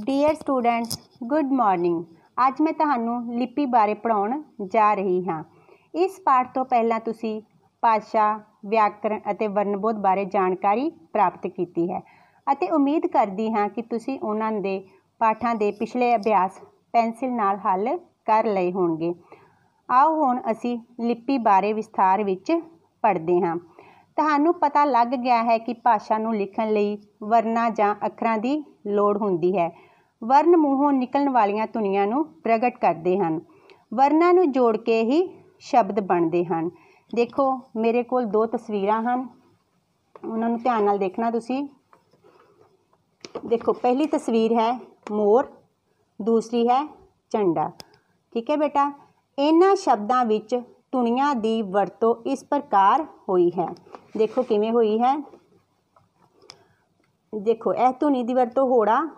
Dear students good morning ਅੱਜ ਮੈਂ ਤੁਹਾਨੂੰ ਲਿਪੀ ਬਾਰੇ ਪੜਾਉਣ ਜਾ ਰਹੀ ਹਾਂ। ਇਸ ਪਾਠ ਤੋਂ ਪਹਿਲਾਂ ਤੁਸੀਂ ਭਾਸ਼ਾ ਵਿਆਕਰਣ ਅਤੇ ਵਰਣਬੋਧ ਬਾਰੇ ਜਾਣਕਾਰੀ ਪ੍ਰਾਪਤ ਕੀਤੀ ਹੈ ਅਤੇ ਉਮੀਦ ਕਰਦੀ ਹਾਂ ਕਿ ਤੁਸੀਂ ਉਹਨਾਂ ਦੇ ਪਾਠਾਂ ਦੇ ਪਿਛਲੇ ਅਭਿਆਸ ਪੈਨਸਿਲ ਨਾਲ ਹੱਲ ਕਰ ਲਏ ਹੋਣਗੇ। ਆਓ ਹੁਣ ਅਸੀਂ ਲਿਪੀ ਬਾਰੇ ਵਿਸਥਾਰ ਵਿੱਚ ਪੜ੍ਹਦੇ ਹਾਂ। ਤੁਹਾਨੂੰ ਪਤਾ ਲੱਗ ਗਿਆ ਹੈ ਕਿ ਭਾਸ਼ਾ ਨੂੰ ਲਿਖਣ ਲਈ ਵਰਨਾਂ ਜਾਂ ਅੱਖਰਾਂ ਦੀ ਲੋੜ ਹੁੰਦੀ ਹੈ। ਵਰਨ ਮੂੰਹੋਂ ਨਿਕਲਣ ਵਾਲੀਆਂ ਧੁਨੀਆਂ ਨੂੰ ਪ੍ਰਗਟ ਕਰਦੇ ਹਨ। ਵਰਨਾਂ ਨੂੰ ਜੋੜ ਕੇ ਹੀ ਸ਼ਬਦ ਬਣਦੇ ਹਨ। ਦੇਖੋ, ਮੇਰੇ ਕੋਲ ਦੋ ਤਸਵੀਰਾਂ ਹਨ। ਉਹਨਾਂ ਨੂੰ ਧਿਆਨ ਨਾਲ ਦੇਖਣਾ ਤੁਸੀਂ। ਦੇਖੋ, ਪਹਿਲੀ ਤਸਵੀਰ ਹੈ ਮੋਰ, ਦੂਸਰੀ ਹੈ ਝੰਡਾ। ਠੀਕ ਹੈ ਬੇਟਾ? ਇਹਨਾਂ ਸ਼ਬਦਾਂ ਵਿੱਚ ਧੁਨੀਆਂ ਦੀ ਵਰਤੋਂ ਇਸ ਪ੍ਰਕਾਰ ਹੋਈ ਹੈ। ਦੇਖੋ ਕਿਵੇਂ ਹੋਈ ਹੈ। ਦੇਖੋ, ਇਹ ਧੁਨੀ ਦੀ ਵਰਤੋਂ ਹੋੜਾ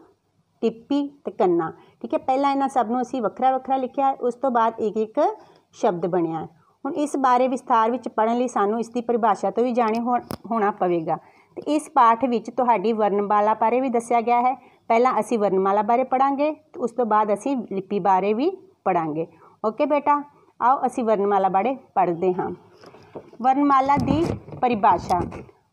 ਟਿੱਪੀ ਤੇ ਕੰਨਾ। ਠੀਕ ਹੈ, ਪਹਿਲਾਂ ਇਹਨਾਂ ਸਭ ਨੂੰ ਅਸੀਂ ਵੱਖਰਾ ਵੱਖਰਾ ਲਿਖਿਆ ਹੈ ਉਸ ਤੋਂ ਬਾਅਦ ਇੱਕ ਇੱਕ ਸ਼ਬਦ ਬਣਿਆ। ਹੈ ਹੁਣ ਇਸ ਬਾਰੇ ਵਿਸਥਾਰ ਵਿੱਚ ਪੜਨ ਲਈ ਸਾਨੂੰ ਇਸ ਦੀ ਪਰਿਭਾਸ਼ਾ ਤੋਂ ਵੀ ਜਾਣੇ ਹੋਣਾ ਪਵੇਗਾ। ਤੇ ਇਸ ਪਾਠ ਵਿੱਚ ਤੁਹਾਡੀ ਵਰਣਮਾਲਾ ਬਾਰੇ ਵੀ ਦੱਸਿਆ ਗਿਆ ਹੈ। ਪਹਿਲਾਂ ਅਸੀਂ ਵਰਣਮਾਲਾ ਬਾਰੇ ਪੜਾਂਗੇ ਤੇ ਉਸ ਤੋਂ ਬਾਅਦ ਅਸੀਂ ਲਿਪੀ ਬਾਰੇ ਵੀ ਪੜਾਂਗੇ ਓਕੇ ਬੇਟਾ, ਆਓ ਅਸੀਂ ਵਰਣਮਾਲਾ ਬਾਰੇ ਪੜ੍ਹਦੇ ਹਾਂ। ਵਰਣਮਾਲਾ ਦੀ ਪਰਿਭਾਸ਼ਾ।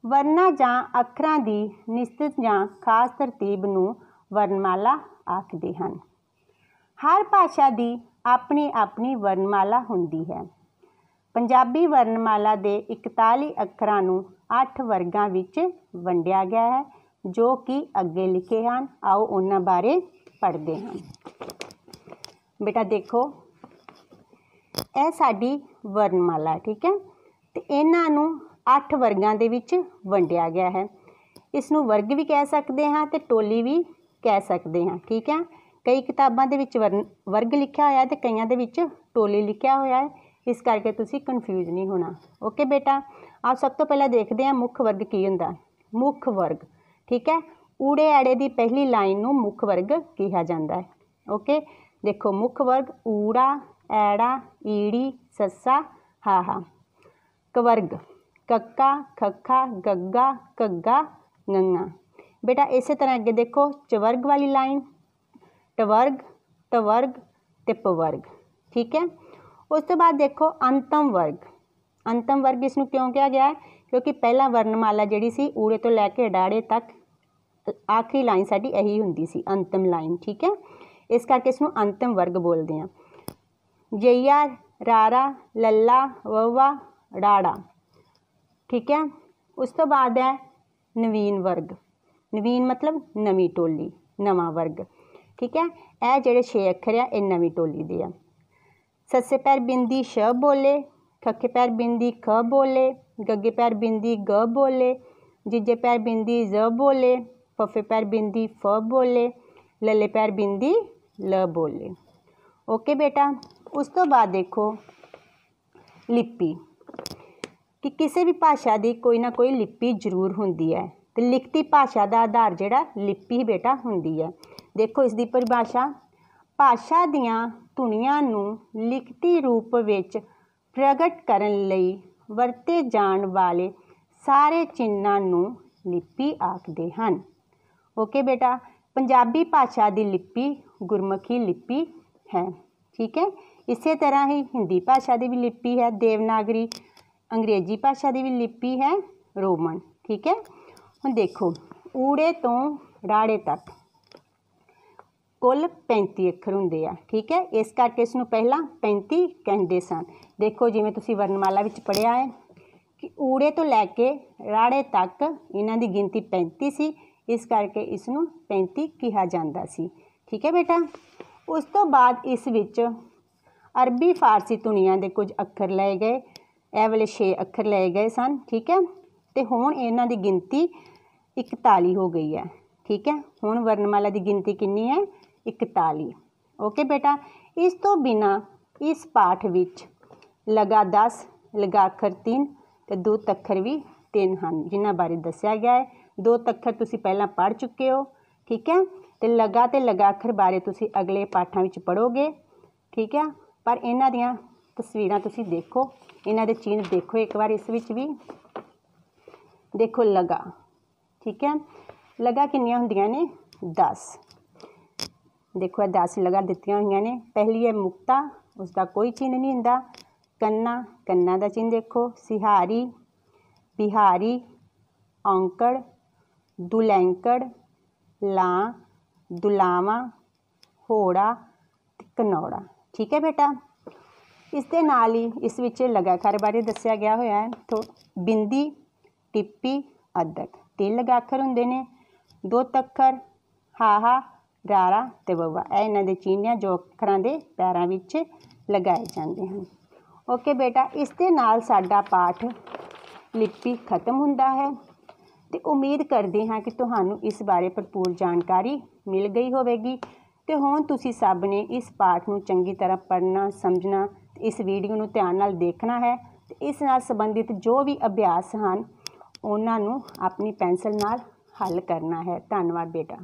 ਵਰਨਾਂ ਜਾਂ ਅੱਖਰਾਂ ਦੀ ਨਿਸ਼ਚਿਤ ਜਾਂ ਖਾਸ ਤਰਤੀਬ ਨੂੰ ਵਰਣਮਾਲਾ ਆਖਦੇ ਹਨ। ਹਰ ਭਾਸ਼ਾ ਦੀ ਆਪਣੀ ਆਪਣੀ ਵਰਣਮਾਲਾ ਹੁੰਦੀ ਹੈ। ਪੰਜਾਬੀ ਵਰਣਮਾਲਾ ਦੇ 41 ਅੱਖਰਾਂ ਨੂੰ 8 ਵਰਗਾਂ ਵਿੱਚ ਵੰਡਿਆ ਗਿਆ ਹੈ, ਜੋ ਕਿ ਅੱਗੇ ਲਿਖੇ ਹਨ। ਆਓ ਉਹਨਾਂ ਬਾਰੇ ਪੜ੍ਹਦੇ ਹਾਂ। ਬੇਟਾ ਦੇਖੋ, ਇਹ ਸਾਡੀ ਵਰਣਮਾਲਾ ਠੀਕ ਹੈ? ਤੇ ਇਹਨਾਂ ਨੂੰ 8 ਵਰਗਾਂ ਦੇ ਵਿੱਚ ਵੰਡਿਆ ਗਿਆ ਹੈ। ਇਸ ਨੂੰ ਵਰਗ ਵੀ ਕਹਿ ਸਕਦੇ ਹਾਂ ਤੇ ਟੋਲੀ ਵੀ ਕਹਿ ਸਕਦੇ ਹਾਂ, ਠੀਕ ਹੈ? ਕਈ ਕਿਤਾਬਾਂ ਦੇ ਵਿੱਚ ਵਰਗ ਲਿਖਿਆ ਹੋਇਆ ਹੈ ਤੇ ਕਈਆਂ ਦੇ ਵਿੱਚ ਟੋਲੀ ਲਿਖਿਆ ਹੋਇਆ ਹੈ। ਇਸ ਕਰਕੇ ਤੁਸੀਂ ਕਨਫਿਊਜ਼ ਨਹੀਂ ਹੋਣਾ। ਓਕੇ ਬੇਟਾ ਆਪ ਸਭ ਤੋਂ ਪਹਿਲਾਂ ਦੇਖਦੇ ਹਾਂ ਮੁੱਖ ਵਰਗ ਕੀ ਹੁੰਦਾ। ਮੁੱਖ ਵਰਗ, ਠੀਕ ਹੈ? ਊੜੇ ਐੜੇ ਦੀ ਪਹਿਲੀ ਲਾਈਨ ਨੂੰ ਮੁੱਖ ਵਰਗ ਕਿਹਾ ਜਾਂਦਾ ਹੈ। ਓਕੇ ਦੇਖੋ, ਮੁੱਖ ਵਰਗ ਊੜਾ, ਐੜਾ, ਈੜੀ, ਸੱਸਾ, ਹਾਹਾ। ਕਵਰਗ, ਕੱਕਾ, ਖੱਖਾ, ਗੱਗਾ, ਘੱਗਾ ਗੰਗਾ ਬੇਟਾ, ਇਸੇ ਤਰ੍ਹਾਂ ਅੱਗੇ ਦੇਖੋ, ਚਵਰਗ ਵਾਲੀ ਲਾਈਨ, ਟਵਰਗ ਟਵਰਗ ਤੇ ਪਵਰਗ, ਠੀਕ ਹੈ? ਉਸ ਤੋਂ ਬਾਅਦ ਦੇਖੋ, ਅੰਤਮ ਵਰਗ। ਅੰਤਮ ਵਰਗ ਇਸ ਨੂੰ ਕਿਉਂ ਕਿਹਾ ਗਿਆ? ਹੈ ਕਿਉਂਕਿ ਪਹਿਲਾ ਵਰਣਮਾਲਾ ਜਿਹੜੀ ਸੀ, ਊੜੇ ਤੋਂ ਲੈ ਕੇ ਡਾੜੇ ਤੱਕ, ਆਖਰੀ ਲਾਈਨ ਸਾਡੀ ਇਹੀ ਹੁੰਦੀ ਸੀ, ਅੰਤਮ ਲਾਈਨ, ਠੀਕ ਹੈ? ਇਸ ਕਰਕੇ ਇਸ ਨੂੰ ਅੰਤਮ ਵਰਗ ਬੋਲਦੇ ਆ ਜਈਆ, ਰਾਰਾ, ਲੱਲਾ ਵਵਾ ਡਾੜਾ, ਠੀਕ ਹੈ? ਉਸ ਤੋਂ ਬਾਅਦ ਹੈ ਨਵੀਨ ਵਰਗ। ਨਵੀਨ ਮਤਲਬ ਨਵੀਂ ਟੋਲੀ ਨਵਾਂ ਵਰਗ ਠੀਕ ਹੈ ਇਹ ਜਿਹੜੇ 6 ਅੱਖਰ ਆ ਇਹ ਨਵੀਂ ਟੋਲੀ ਦੇ ਆ ਸੱਸੇ ਪੈਰ ਬਿੰਦੀ ਸ਼ ਬੋਲੇ ਖੱਖੇ ਪੈਰ ਬਿੰਦੀ ਖ ਬੋਲੇ ਗੱਗੇ ਪੈਰ ਬਿੰਦੀ ਗ ਬੋਲੇ ਜਿੱਜੇ ਪੈਰ ਬਿੰਦੀ ਜ਼ ਬੋਲੇ ਫੱਫੇ ਪੈਰ ਬਿੰਦੀ ਫ ਬੋਲੇ ਲੱਲੇ ਪੈਰ ਬਿੰਦੀ ਲ ਬੋਲੇ ਓਕੇ ਬੇਟਾ ਉਸ ਤੋਂ ਬਾਅਦ ਦੇਖੋ ਲਿਪੀ ਕਿ ਕਿਸੇ ਵੀ ਭਾਸ਼ਾ ਦੀ ਕੋਈ ਨਾ ਕੋਈ ਲਿਪੀ ਜ਼ਰੂਰ ਹੁੰਦੀ ਹੈ ਤੇ ਲਿਖਤੀ ਭਾਸ਼ਾ ਦਾ ਆਧਾਰ ਜਿਹੜਾ ਲਿਪੀ ਹੀ ਬੇਟਾ ਹੁੰਦੀ ਹੈ। ਦੇਖੋ ਇਸ ਦੀ ਪਰਿਭਾਸ਼ਾ। ਭਾਸ਼ਾ ਦੀਆਂ ਧੁਨੀਆਂ ਨੂੰ ਲਿਖਤੀ ਰੂਪ ਵਿੱਚ ਪ੍ਰਗਟ ਕਰਨ ਲਈ ਵਰਤੇ ਜਾਣ ਵਾਲੇ ਸਾਰੇ ਚਿੰਨ੍ਹਾਂ ਨੂੰ ਲਿਪੀ ਆਖਦੇ ਹਨ। ਓਕੇ ਬੇਟਾ, ਪੰਜਾਬੀ ਭਾਸ਼ਾ ਦੀ ਲਿਪੀ ਗੁਰਮੁਖੀ ਲਿਪੀ ਹੈ, ਠੀਕ ਹੈ? ਇਸੇ ਤਰ੍ਹਾਂ ਹੀ ਹਿੰਦੀ ਭਾਸ਼ਾ ਦੀ ਵੀ ਲਿਪੀ ਹੈ, ਦੇਵਨਾਗਰੀ ਅੰਗਰੇਜ਼ੀ ਭਾਸ਼ਾ ਦੀ ਵੀ ਲਿਪੀ ਹੈ, ਰੋਮਨ, ਠੀਕ ਹੈ? ਹੁਣ ਦੇਖੋ, ਊੜੇ ਤੋਂ ਰਾੜੇ ਤੱਕ। ਕੁੱਲ 35 ਅੱਖਰ ਹੁੰਦੇ ਆ, ਠੀਕ ਹੈ? ਇਸ ਕਰਕੇ ਇਸ ਨੂੰ ਪਹਿਲਾਂ 35 ਕਹਿੰਦੇ ਸਨ। ਦੇਖੋ, ਜਿਵੇਂ ਤੁਸੀਂ ਵਰਣਮਾਲਾ ਵਿੱਚ ਪੜਿਆ ਹੈ ਕਿ ਊੜੇ ਤੋਂ ਲੈ ਕੇ ਰਾੜੇ ਤੱਕ ਇਹਨਾਂ ਦੀ ਗਿਣਤੀ 35 ਸੀ, ਇਸ ਕਰਕੇ ਇਸ ਨੂੰ 35 ਕਿਹਾ ਜਾਂਦਾ ਸੀ। ਠੀਕ ਹੈ ਬੇਟਾ? ਉਸ ਤੋਂ ਬਾਅਦ ਇਸ ਵਿੱਚ ਅਰਬੀ ਫਾਰਸੀ ਧੁਨੀਆਂ ਦੇ ਕੁਝ ਅੱਖਰ ਲਏ ਗਏ। ਇਹ ਵਾਲੇ 6 ਅੱਖਰ ਲਏ ਗਏ ਸਨ, ਠੀਕ ਹੈ? ਤੇ ਹੁਣ ਇਹਨਾਂ ਦੀ ਗਿਣਤੀ 41 ਹੋ ਗਈ ਹੈ। ਠੀਕ ਹੈ? ਹੁਣ ਵਰਣਮਾਲਾ ਦੀ ਗਿਣਤੀ ਕਿੰਨੀ ਹੈ? 41 ਓਕੇ ਬੇਟਾ, ਇਸ ਤੋਂ ਬਿਨਾ ਇਸ ਪਾਠ ਵਿੱਚ ਲਗਾ 10 ਲਗਾ ਅੱਖਰ 3 ਤੇ ਦੋ ਅੱਖਰ ਵੀ ਤਿੰਨ ਹਨ, ਜਿਨ੍ਹਾਂ ਬਾਰੇ ਦੱਸਿਆ ਗਿਆ ਹੈ। ਦੋ ਅੱਖਰ ਤੁਸੀਂ ਪਹਿਲਾਂ ਪੜ੍ਹ ਚੁੱਕੇ ਹੋ। ਠੀਕ ਹੈ? ਤੇ ਲਗਾ ਤੇ ਲਗਾ ਅੱਖਰ ਬਾਰੇ ਤੁਸੀਂ ਅਗਲੇ ਪਾਠਾਂ ਵਿੱਚ ਪੜੋਗੇ ਠੀਕ ਹੈ? ਪਰ ਇਹਨਾਂ ਦੀਆਂ ਤਸਵੀਰਾਂ ਤੁਸੀਂ ਦੇਖੋ। ਇਹਨਾਂ ਦੇ ਚਿੰਨ੍ਹ ਦੇਖੋ ਇੱਕ ਵਾਰ ਇਸ ਵਿੱਚ ਵੀ। ਦੇਖੋ ਲਗਾ, ਠੀਕ ਹੈ? ਲਗਾ ਕਿੰਨੀਆਂ ਹੁੰਦੀਆਂ ਨੇ? 10 ਦੇਖੋ ਇਹ 10 ਲਗਾ ਦਿੱਤੀਆਂ ਹੋਈਆਂ ਨੇ। ਪਹਿਲੀ ਹੈ ਮੁਕਤਾ ਉਸ ਦਾ ਕੋਈ ਚਿੰਨ੍ਹ ਨਹੀਂ ਹੁੰਦਾ। ਕੰਨਾ ਕੰਨਾ ਦਾ ਚਿੰਨ੍ਹ ਦੇਖੋ। ਸਿਹਾਰੀ, ਬਿਹਾਰੀ, ਔਂਕੜ, ਦੁਲੈਂਕੜ, ਲਾਂ, ਦੁਲਾਵਾਂ, ਹੋੜਾ ਤੇ ਕਨੌੜਾ। ਠੀਕ ਹੈ ਬੇਟਾ? ਇਸ ਦੇ ਨਾਲ ਹੀ ਇਸ ਵਿੱਚ ਲਗਾਕਾਰ ਬਾਰੇ ਦੱਸਿਆ ਗਿਆ ਹੋਇਆ ਹੈ। ਤੋ ਬਿੰਦੀ ਟਿੱਪੀ ਅਦਕ ਤਿੰਨ ਲਗਾਖਰ ਹੁੰਦੇ ਨੇ। ਦੋ ਤੱਖਰ, ਹਾਹਾ, ਰਾਰਾ ਤੇ ਵਵਾ। ਇਹ ਇਹਨਾਂ ਦੇ ਚੀਨਿਆਂ ਜੋ ਅੱਖਰਾਂ ਦੇ ਪੈਰਾਂ ਵਿੱਚ ਲਗਾਏ ਜਾਂਦੇ ਹਨ। ਓਕੇ ਬੇਟਾ, ਇਸ ਦੇ ਨਾਲ ਸਾਡਾ ਪਾਠ, ਲਿਪੀ ਖਤਮ ਹੁੰਦਾ ਹੈ ਤੇ ਉਮੀਦ ਕਰਦੇ ਹਾਂ ਕਿ ਤੁਹਾਨੂੰ ਇਸ ਬਾਰੇ ਭਰਪੂਰ ਜਾਣਕਾਰੀ ਮਿਲ ਗਈ ਹੋਵੇਗੀ। ਤੇ ਹੁਣ ਤੁਸੀਂ ਸਭ ਨੇ ਇਸ ਪਾਠ ਨੂੰ ਚੰਗੀ ਤਰ੍ਹਾਂ ਪੜ੍ਹਨਾ, ਸਮਝਣਾ ਤੇ ਇਸ ਵੀਡੀਓ ਨੂੰ ਧਿਆਨ ਨਾਲ ਦੇਖਣਾ ਹੈ ਤੇ ਇਸ ਨਾਲ ਸੰਬੰਧਿਤ ਜੋ ਵੀ ਅਭਿਆਸ ਹਨ ਉਹਨਾਂ ਨੂੰ ਆਪਣੀ ਪੈਨਸਲ ਨਾਲ ਹੱਲ ਕਰਨਾ ਹੈ। ਧੰਨਵਾਦ ਬੇਟਾ।